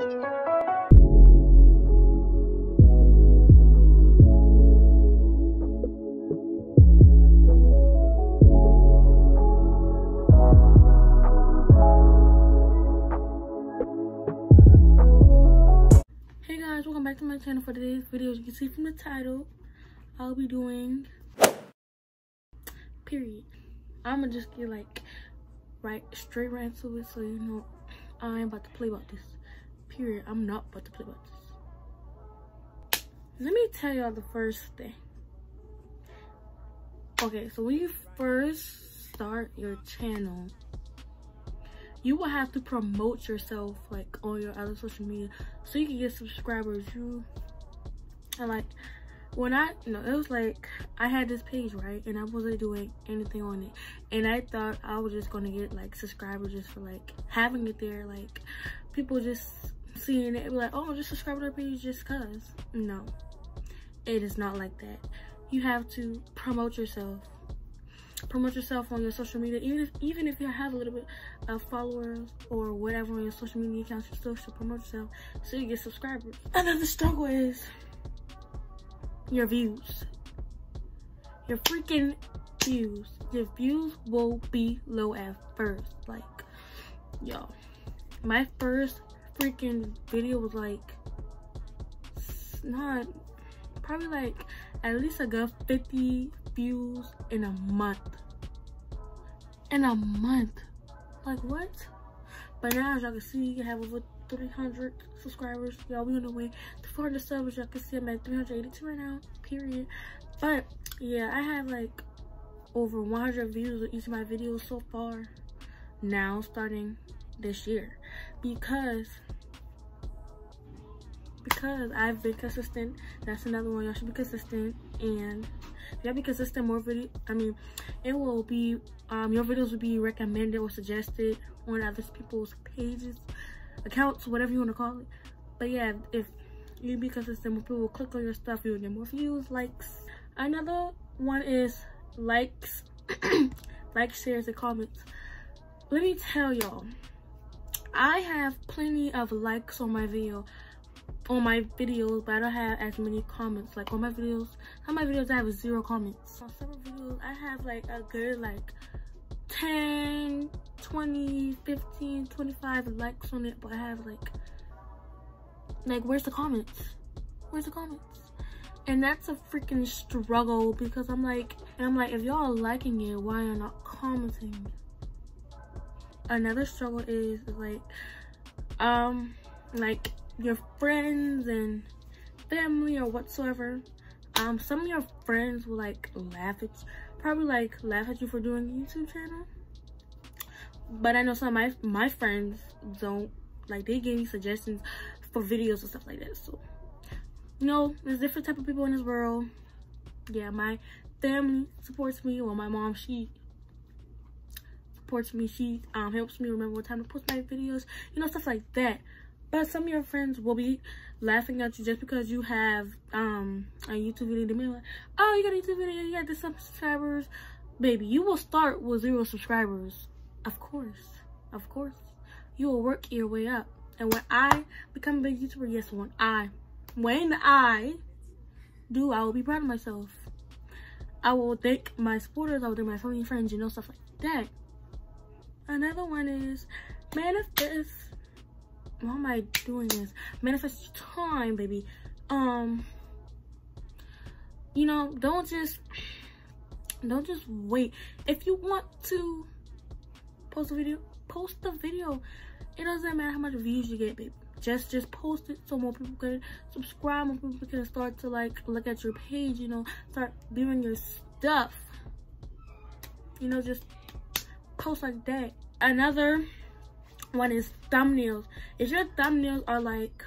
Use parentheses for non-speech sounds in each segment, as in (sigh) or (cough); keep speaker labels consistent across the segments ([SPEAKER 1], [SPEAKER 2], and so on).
[SPEAKER 1] Hey guys, welcome back to my channel for today's video. As you can see from the title, I'll be doing period. I'ma just get like right straight right into it so you know I ain't about to play about this. Period. I'm not about to play about this. Let me tell y'all the first thing. Okay, so when you first start your channel, you will have to promote yourself like on your other social media so you can get subscribers you and like when i know it was like i had this page right and i wasn't doing anything on it and i thought i was just gonna get like subscribers just for like having it there like people just seeing it be like oh just subscribe to their page just cuz no. It is not like that. You have to promote yourself. Promote yourself on your social media even if even if you have a little bit of followers or whatever on your social media accounts you still should promote yourself so you get subscribers. Another struggle is your views. Your freaking views. Your views will be low at first. Like yo my first freaking video was like not probably like at least I got 50 views in a month. In a month. Like what? But now as y'all can see I have over 300 subscribers. Y'all we on the way to 400 subs y'all can see i'm at 382 right now period. But yeah i have like over 100 views of each of my videos so far now starting this year because because I've been consistent. That's another one. Y'all should be consistent and y'all be consistent more video. I mean, it will be um your videos will be recommended or suggested on other people's pages, accounts, whatever you want to call it. But yeah, if you be consistent, more people will click on your stuff, you'll get more views, likes. Another one is likes, (clears throat) likes, shares, and comments. Let me tell y'all, I have plenty of likes on my video on my videos but i don't have as many comments. Like on my videos on my videos i have zero comments. On some videos i have like a good like 10 20 15 25 likes on it but i have like like where's the comments? Where's the comments? And that's a freaking struggle because i'm like i'm like if y'all are liking it why are not commenting another struggle is like um like your friends and family or whatsoever. Um some of your friends will like laugh at you probably like laugh at you for doing a youtube channel. But i know some of my my friends don't like they give me suggestions for videos and stuff like that. So you know there's different type of people in this world. Yeah my family supports me. Well my mom she supports me. She um helps me remember what time to post my videos you know stuff like that. But some of your friends will be laughing at you just because you have um a youtube video. They may like oh you got a youtube video? You got this subscribers? Baby you will start with zero subscribers. Of course. Of course. You will work your way up. And when i become a big youtuber yes when i when i do i will be proud of myself. I will thank my supporters. I will thank my family and friends you know stuff like that another one is manifest why am I doing this? Manifest time, baby. Um, you know, don't just, don't just wait. If you want to post a video, post the video. It doesn't matter how much views you get, baby. Just, just post it so more people can subscribe, more people can start to like look at your page, you know, start viewing your stuff. You know, just post like that. Another one is thumbnails. If your thumbnails are like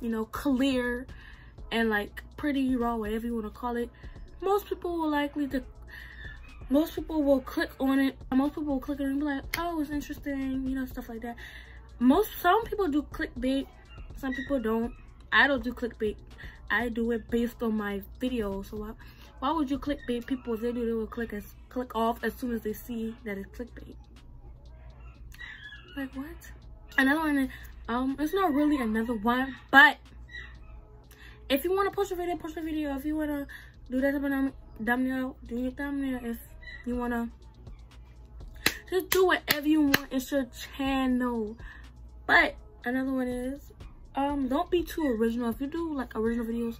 [SPEAKER 1] you know clear and like pretty raw whatever you want to call it most people will likely to most people will click on it. Most people will click on it and be like oh it's interesting you know stuff like that. Most some people do clickbait some people don't. I don't do clickbait. I do it based on my video so why, why would you clickbait people? They do they will click as click off as soon as they see that it's clickbait. Like what? another one um it's not really another one but if you want to post a video post a video. If you want to do that thumbnail do your thumbnail if you want to just do whatever you want. It's your channel. But another one is um don't be too original. If you do like original videos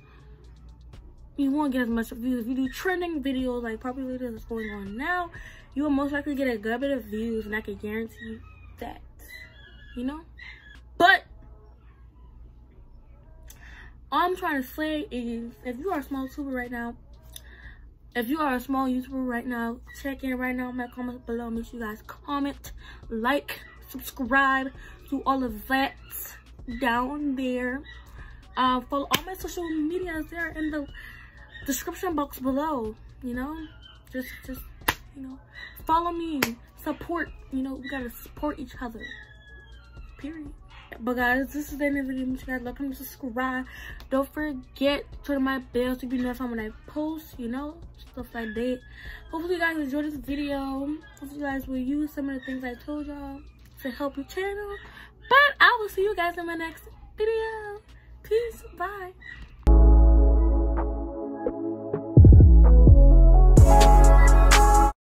[SPEAKER 1] you won't get as much views. If you do trending videos like videos that's going on now you will most likely get a good bit of views and i can guarantee that you know? But all i'm trying to say is if you are a small youtuber right now if you are a small youtuber right now check in right now in my comments below. Make sure you guys comment like subscribe do all of that down there. Uh follow all my social medias. There in the description box below you know? Just just you know. Follow me. Support. You know we gotta support each other. Period. But guys this is the end of the video. You guys like and subscribe. Don't forget to turn my bell to be notified when i post you know stuff like that. Hopefully you guys enjoyed this video. Hopefully you guys will use some of the things i told y'all to help your channel. But i will see you guys in my next video. Peace. Bye